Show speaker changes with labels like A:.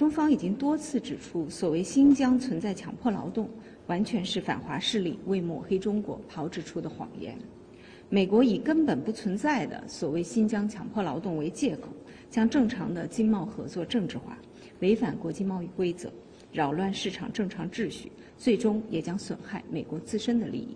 A: 中方已经多次指出所谓新疆存在强迫劳动完全是反华势力为抹黑中国炮制出的谎言。美国以根本不存在的所谓新疆强迫劳动为借口将正常的经贸合作政治化违反国际贸易规则扰乱市场正常秩序最终也将损害美国自身的利益。